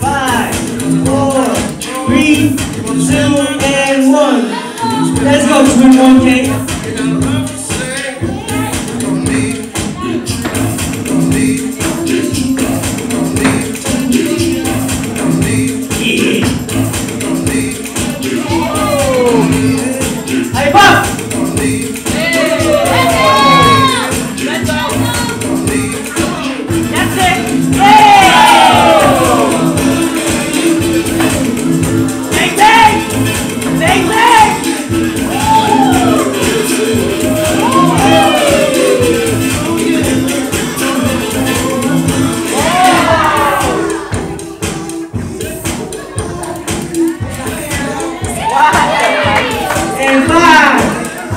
Five, four, three, two, and one. Let's go, 21K.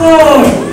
Oh!